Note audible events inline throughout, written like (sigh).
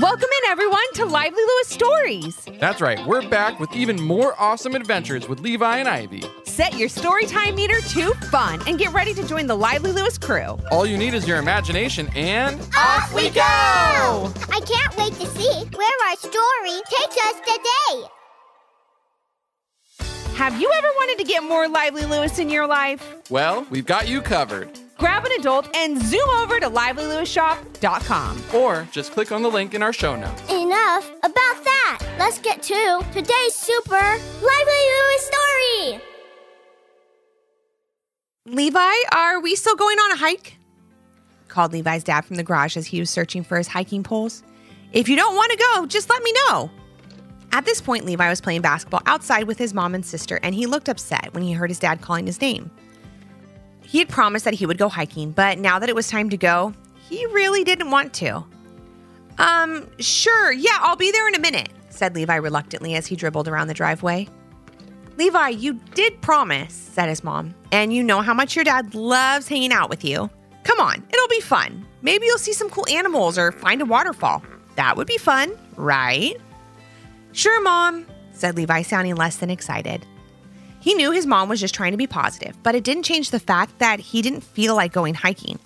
Welcome in, everyone, to Lively Lewis Stories. That's right, we're back with even more awesome adventures with Levi and Ivy. Set your story time meter to fun and get ready to join the Lively Lewis crew. All you need is your imagination and. Off we go! I can't wait to see where our story takes us today. Have you ever wanted to get more Lively Lewis in your life? Well, we've got you covered. Grab an adult and zoom over to livelylewisshop.com. Or just click on the link in our show notes. Enough about that. Let's get to today's super Lively Lewis story. Levi, are we still going on a hike? Called Levi's dad from the garage as he was searching for his hiking poles. If you don't want to go, just let me know. At this point, Levi was playing basketball outside with his mom and sister, and he looked upset when he heard his dad calling his name. He had promised that he would go hiking, but now that it was time to go, he really didn't want to. Um, sure, yeah, I'll be there in a minute, said Levi reluctantly as he dribbled around the driveway. Levi, you did promise, said his mom, and you know how much your dad loves hanging out with you. Come on, it'll be fun. Maybe you'll see some cool animals or find a waterfall. That would be fun, right? Sure, Mom, said Levi, sounding less than excited. He knew his mom was just trying to be positive, but it didn't change the fact that he didn't feel like going hiking.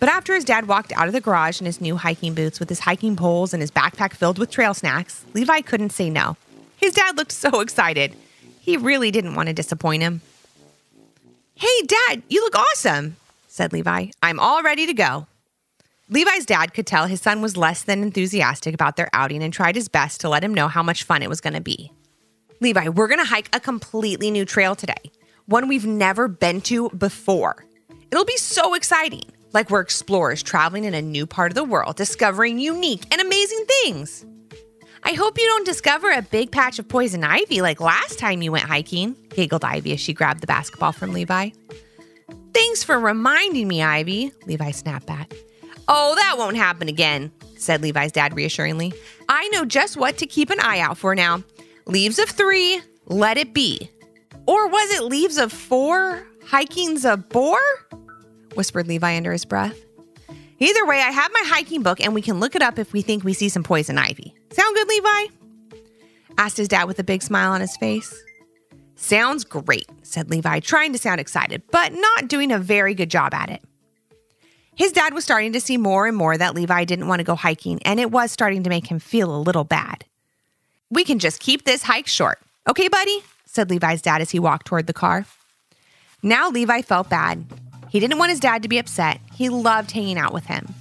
But after his dad walked out of the garage in his new hiking boots with his hiking poles and his backpack filled with trail snacks, Levi couldn't say no. His dad looked so excited. He really didn't want to disappoint him. Hey, Dad, you look awesome, said Levi. I'm all ready to go. Levi's dad could tell his son was less than enthusiastic about their outing and tried his best to let him know how much fun it was going to be. Levi, we're going to hike a completely new trail today, one we've never been to before. It'll be so exciting, like we're explorers traveling in a new part of the world, discovering unique and amazing things. I hope you don't discover a big patch of poison ivy like last time you went hiking, giggled Ivy as she grabbed the basketball from Levi. Thanks for reminding me, Ivy, Levi snapped back. Oh, that won't happen again, said Levi's dad reassuringly. I know just what to keep an eye out for now. Leaves of three, let it be. Or was it leaves of four, hiking's a bore? whispered Levi under his breath. Either way, I have my hiking book and we can look it up if we think we see some poison ivy. Sound good, Levi? asked his dad with a big smile on his face. Sounds great, said Levi, trying to sound excited, but not doing a very good job at it. His dad was starting to see more and more that Levi didn't want to go hiking, and it was starting to make him feel a little bad. We can just keep this hike short. Okay, buddy? said Levi's dad as he walked toward the car. Now Levi felt bad. He didn't want his dad to be upset. He loved hanging out with him.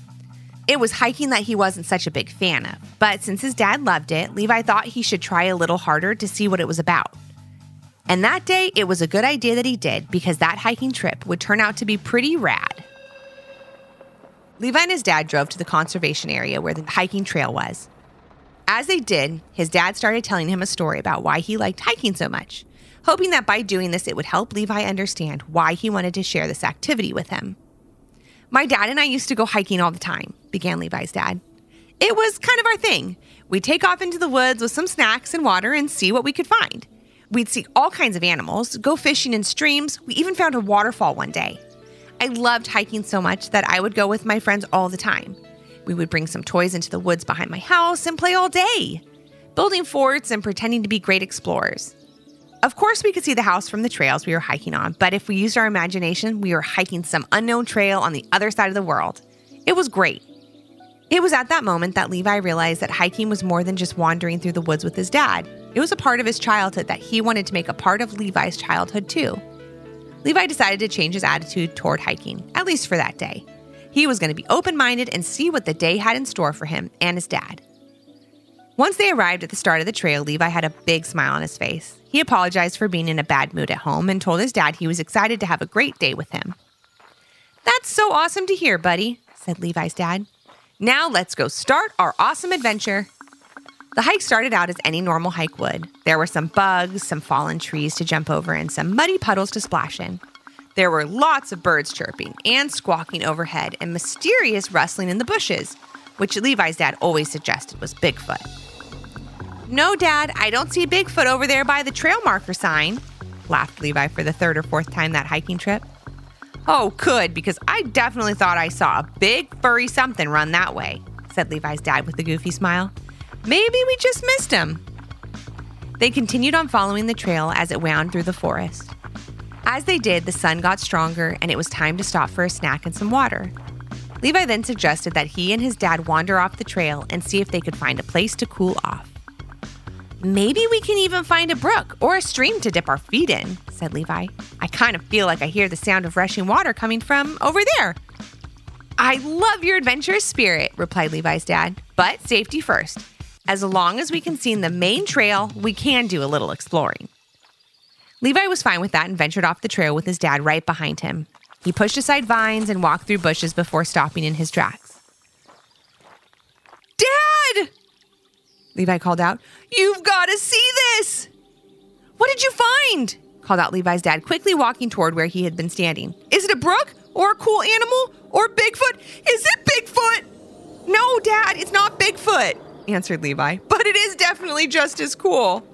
It was hiking that he wasn't such a big fan of, but since his dad loved it, Levi thought he should try a little harder to see what it was about. And that day, it was a good idea that he did because that hiking trip would turn out to be pretty rad. Levi and his dad drove to the conservation area where the hiking trail was. As they did, his dad started telling him a story about why he liked hiking so much, hoping that by doing this, it would help Levi understand why he wanted to share this activity with him. My dad and I used to go hiking all the time, began Levi's dad. It was kind of our thing. We'd take off into the woods with some snacks and water and see what we could find. We'd see all kinds of animals, go fishing in streams. We even found a waterfall one day. I loved hiking so much that I would go with my friends all the time. We would bring some toys into the woods behind my house and play all day, building forts and pretending to be great explorers. Of course, we could see the house from the trails we were hiking on, but if we used our imagination, we were hiking some unknown trail on the other side of the world. It was great. It was at that moment that Levi realized that hiking was more than just wandering through the woods with his dad. It was a part of his childhood that he wanted to make a part of Levi's childhood too. Levi decided to change his attitude toward hiking, at least for that day. He was going to be open minded and see what the day had in store for him and his dad. Once they arrived at the start of the trail, Levi had a big smile on his face. He apologized for being in a bad mood at home and told his dad he was excited to have a great day with him. That's so awesome to hear, buddy, said Levi's dad. Now let's go start our awesome adventure. The hike started out as any normal hike would. There were some bugs, some fallen trees to jump over, and some muddy puddles to splash in. There were lots of birds chirping and squawking overhead and mysterious rustling in the bushes, which Levi's dad always suggested was Bigfoot. No, Dad, I don't see Bigfoot over there by the trail marker sign, laughed Levi for the third or fourth time that hiking trip. Oh, good, because I definitely thought I saw a big furry something run that way. said Levi's dad with a goofy smile. Maybe we just missed him. They continued on following the trail as it wound through the forest. As they did, the sun got stronger and it was time to stop for a snack and some water. Levi then suggested that he and his dad wander off the trail and see if they could find a place to cool off. Maybe we can even find a brook or a stream to dip our feet in, said Levi. I kind of feel like I hear the sound of rushing water coming from over there. I love your adventurous spirit, replied Levi's dad, but safety first. As long as we can see the main trail, we can do a little exploring. Levi was fine with that and ventured off the trail with his dad right behind him. He pushed aside vines and walked through bushes before stopping in his tracks. Dad! Levi called out. You've got to see this! What did you find? called out Levi's dad, quickly walking toward where he had been standing. Is it a brook or a cool animal or Bigfoot? Is it Bigfoot? No, Dad, it's not Bigfoot, answered Levi, but it is definitely just as cool.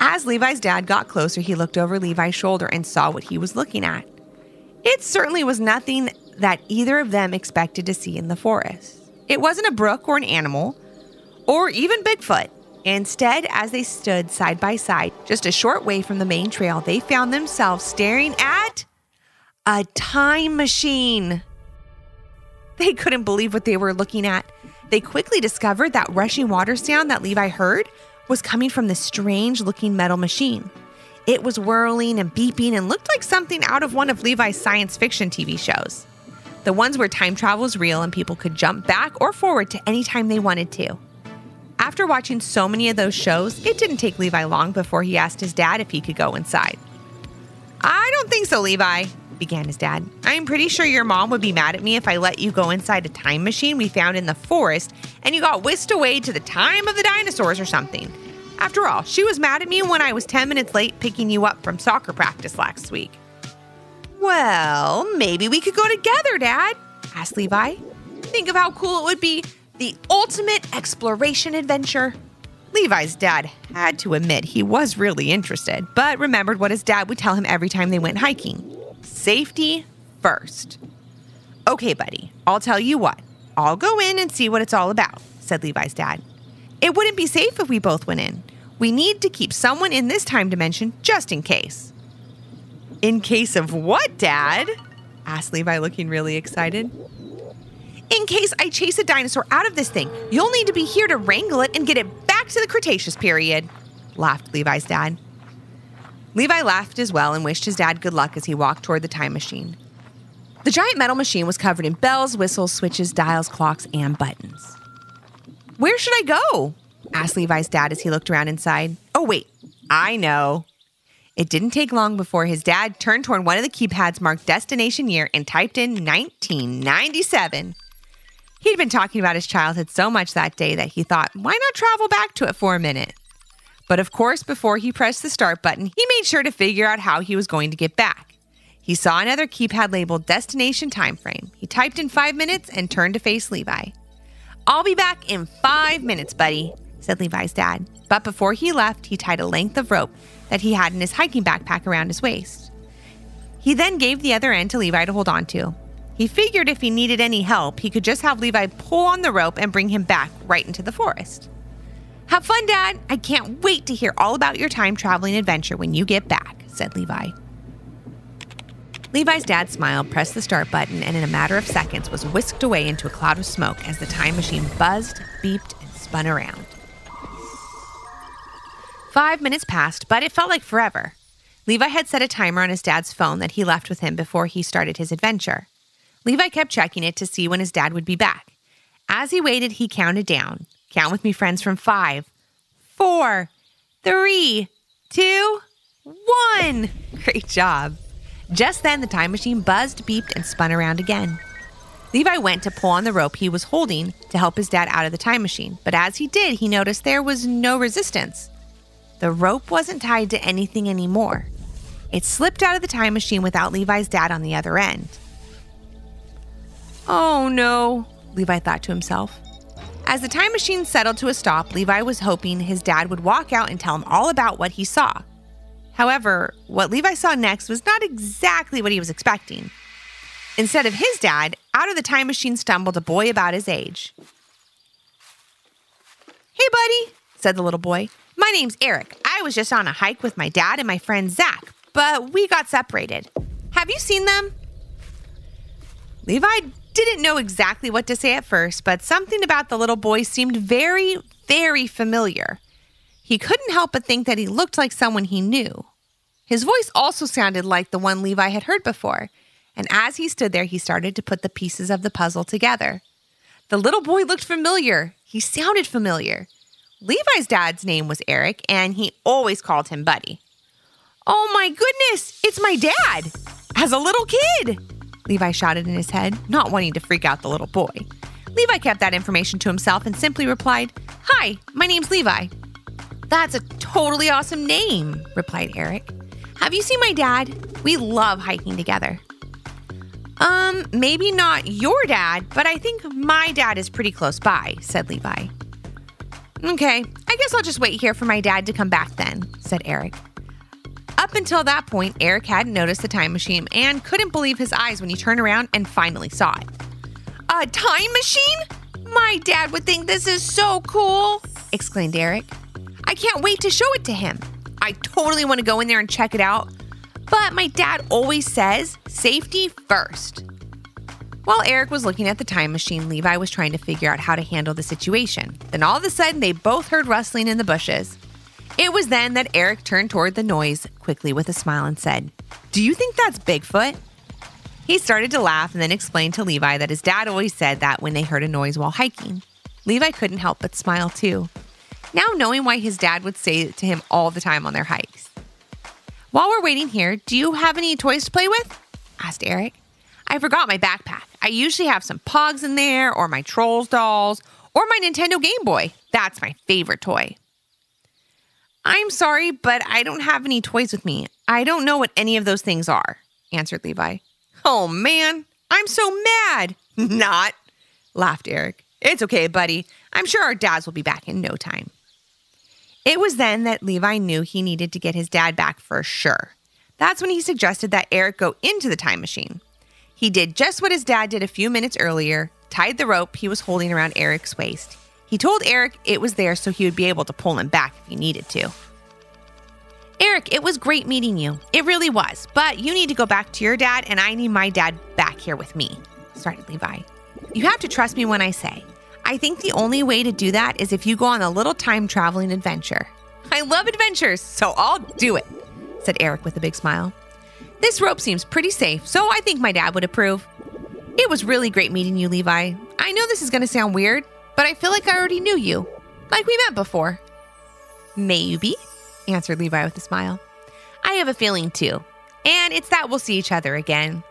As Levi's dad got closer, he looked over Levi's shoulder and saw what he was looking at. It certainly was nothing that either of them expected to see in the forest. It wasn't a brook or an animal, or even Bigfoot. Instead, as they stood side by side, just a short way from the main trail, they found themselves staring at a time machine. They couldn't believe what they were looking at. They quickly discovered that rushing water sound that Levi heard was coming from the strange looking metal machine. It was whirling and beeping and looked like something out of one of Levi's science fiction TV shows. The ones where time travel is real and people could jump back or forward to any time they wanted to. After watching so many of those shows, it didn't take Levi long before he asked his dad if he could go inside. I don't think so, Levi, began his dad. I'm pretty sure your mom would be mad at me if I let you go inside a time machine we found in the forest and you got whisked away to the time of the dinosaurs or something. After all, she was mad at me when I was 10 minutes late picking you up from soccer practice last week. Well, maybe we could go together, Dad, asked Levi. Think of how cool it would be the ultimate exploration adventure. Levi's dad had to admit he was really interested, but remembered what his dad would tell him every time they went hiking safety first. Okay, buddy, I'll tell you what. I'll go in and see what it's all about, said Levi's dad. It wouldn't be safe if we both went in. We need to keep someone in this time dimension just in case. In case of what, Dad? asked Levi, looking really excited. In case I chase a dinosaur out of this thing, you'll need to be here to wrangle it and get it back to the Cretaceous period, laughed Levi's dad. Levi laughed as well and wished his dad good luck as he walked toward the time machine. The giant metal machine was covered in bells, whistles, switches, dials, clocks, and buttons. Where should I go? asked Levi's dad as he looked around inside. Oh, wait, I know. It didn't take long before his dad turned toward one of the keypads marked destination year and typed in 1997. He'd been talking about his childhood so much that day that he thought, why not travel back to it for a minute? But of course, before he pressed the start button, he made sure to figure out how he was going to get back. He saw another keypad labeled destination time frame. He typed in five minutes and turned to face Levi. I'll be back in five minutes, buddy, said Levi's dad. But before he left, he tied a length of rope that he had in his hiking backpack around his waist. He then gave the other end to Levi to hold on to. He figured if he needed any help, he could just have Levi pull on the rope and bring him back right into the forest. Have fun, Dad. I can't wait to hear all about your time traveling adventure when you get back, said Levi. Levi's dad smiled, pressed the start button, and in a matter of seconds was whisked away into a cloud of smoke as the time machine buzzed, beeped, and spun around. Five minutes passed, but it felt like forever. Levi had set a timer on his dad's phone that he left with him before he started his adventure. Levi kept checking it to see when his dad would be back. As he waited, he counted down. Count with me, friends, from five, four, three, two, one. Great job. Just then, the time machine buzzed, beeped, and spun around again. Levi went to pull on the rope he was holding to help his dad out of the time machine, but as he did, he noticed there was no resistance. The rope wasn't tied to anything anymore. It slipped out of the time machine without Levi's dad on the other end. Oh no, Levi thought to himself. As the time machine settled to a stop, Levi was hoping his dad would walk out and tell him all about what he saw. However, what Levi saw next was not exactly what he was expecting. Instead of his dad, out of the time machine stumbled a boy about his age. Hey, buddy, said the little boy. My name's Eric. I was just on a hike with my dad and my friend Zach, but we got separated. Have you seen them? Levi didn't know exactly what to say at first, but something about the little boy seemed very, very familiar. He couldn't help but think that he looked like someone he knew. His voice also sounded like the one Levi had heard before, and as he stood there, he started to put the pieces of the puzzle together. The little boy looked familiar. He sounded familiar. Levi's dad's name was Eric, and he always called him Buddy. Oh my goodness, it's my dad! As a little kid! Levi shouted in his head, not wanting to freak out the little boy. Levi kept that information to himself and simply replied, Hi, my name's Levi. That's a totally awesome name, replied Eric. Have you seen my dad? We love hiking together. Um, maybe not your dad, but I think my dad is pretty close by, said Levi. Okay, I guess I'll just wait here for my dad to come back then, said Eric. Up until that point, Eric hadn't noticed the time machine and couldn't believe his eyes when he turned around and finally saw it. A time machine? My dad would think this is so cool, exclaimed Eric. I can't wait to show it to him. I totally want to go in there and check it out. But my dad always says safety first. While Eric was looking at the time machine, Levi was trying to figure out how to handle the situation. Then all of a sudden, they both heard rustling in the bushes. It was then that Eric turned toward the noise quickly with a smile and said, Do you think that's Bigfoot? He started to laugh and then explained to Levi that his dad always said that when they heard a noise while hiking. Levi couldn't help but smile too, now knowing why his dad would say it to him all the time on their hikes. While we're waiting here, do you have any toys to play with? asked Eric. I forgot my backpack. I usually have some Pogs in there, or my Trolls dolls, or my Nintendo Game Boy. That's my favorite toy. I'm sorry, but I don't have any toys with me. I don't know what any of those things are, answered Levi. Oh man, I'm so mad. (laughs) Not, laughed Eric. It's okay, buddy. I'm sure our dads will be back in no time. It was then that Levi knew he needed to get his dad back for sure. That's when he suggested that Eric go into the time machine. He did just what his dad did a few minutes earlier, tied the rope he was holding around Eric's waist. He told Eric it was there so he would be able to pull him back if he needed to. Eric, it was great meeting you. It really was. But you need to go back to your dad, and I need my dad back here with me, started Levi. You have to trust me when I say. I think the only way to do that is if you go on a little time traveling adventure. I love adventures, so I'll do it, said Eric with a big smile. This rope seems pretty safe, so I think my dad would approve. It was really great meeting you, Levi. I know this is going to sound weird, but I feel like I already knew you, like we met before. Maybe, answered Levi with a smile. I have a feeling too, and it's that we'll see each other again.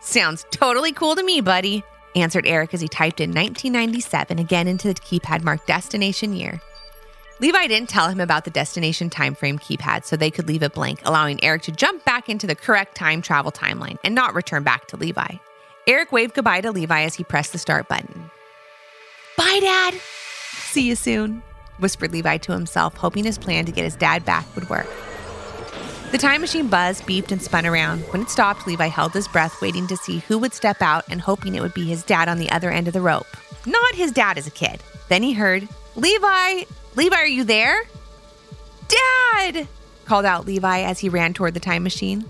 Sounds totally cool to me, buddy, answered Eric as he typed in 1997 again into the keypad marked destination year. Levi didn't tell him about the destination timeframe keypad so they could leave it blank, allowing Eric to jump back into the correct time travel timeline and not return back to Levi. Eric waved goodbye to Levi as he pressed the start button. Bye, Dad. See you soon, whispered Levi to himself, hoping his plan to get his dad back would work. The time machine buzzed, beeped, and spun around. When it stopped, Levi held his breath, waiting to see who would step out and hoping it would be his dad on the other end of the rope. Not his dad as a kid. Then he heard, Levi! Levi, are you there? Dad! called out Levi as he ran toward the time machine.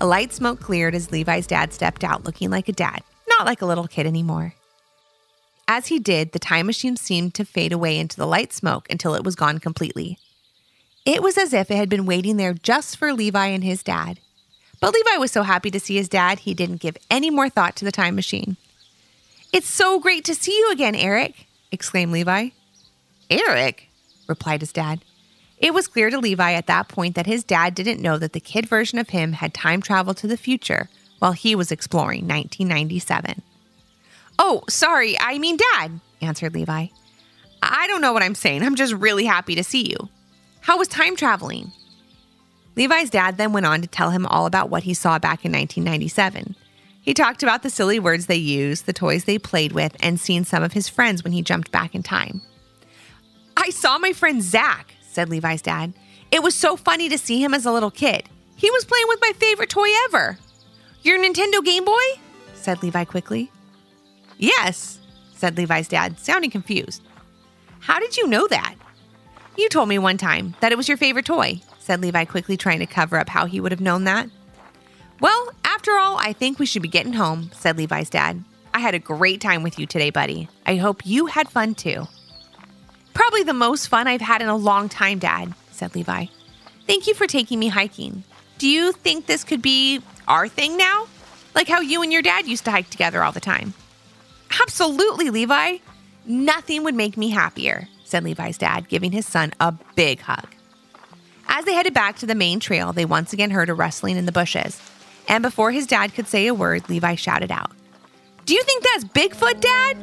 A light smoke cleared as Levi's dad stepped out, looking like a dad, not like a little kid anymore. As he did, the time machine seemed to fade away into the light smoke until it was gone completely. It was as if it had been waiting there just for Levi and his dad. But Levi was so happy to see his dad, he didn't give any more thought to the time machine. It's so great to see you again, Eric, exclaimed Levi. Eric, replied his dad. It was clear to Levi at that point that his dad didn't know that the kid version of him had time traveled to the future while he was exploring 1997. Oh, sorry, I mean dad, answered Levi. I don't know what I'm saying. I'm just really happy to see you. How was time traveling? Levi's dad then went on to tell him all about what he saw back in 1997. He talked about the silly words they used, the toys they played with, and seeing some of his friends when he jumped back in time. I saw my friend Zach, said Levi's dad. It was so funny to see him as a little kid. He was playing with my favorite toy ever. Your Nintendo Game Boy? said Levi quickly. Yes, said Levi's dad, sounding confused. How did you know that? You told me one time that it was your favorite toy, said Levi quickly, trying to cover up how he would have known that. Well, after all, I think we should be getting home, said Levi's dad. I had a great time with you today, buddy. I hope you had fun too. Probably the most fun I've had in a long time, Dad, said Levi. Thank you for taking me hiking. Do you think this could be our thing now? Like how you and your dad used to hike together all the time? Absolutely, Levi. Nothing would make me happier, said Levi's dad, giving his son a big hug. As they headed back to the main trail, they once again heard a rustling in the bushes. And before his dad could say a word, Levi shouted out, Do you think that's Bigfoot, Dad?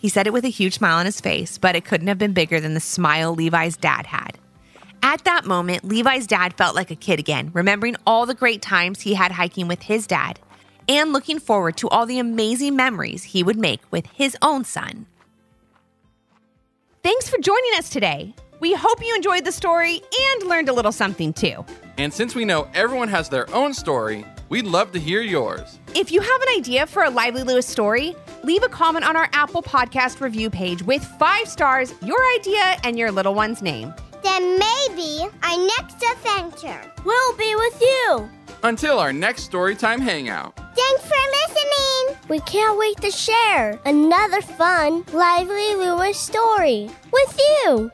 He said it with a huge smile on his face, but it couldn't have been bigger than the smile Levi's dad had. At that moment, Levi's dad felt like a kid again, remembering all the great times he had hiking with his dad and looking forward to all the amazing memories he would make with his own son. Thanks for joining us today. We hope you enjoyed the story and learned a little something too. And since we know everyone has their own story, we'd love to hear yours. If you have an idea for a Lively Lewis story, leave a comment on our Apple Podcast review page with five stars, your idea, and your little one's name. Then maybe our next adventure will be with you. Until our next Storytime Hangout. Thanks for listening. We can't wait to share another fun, lively Lewis story with you.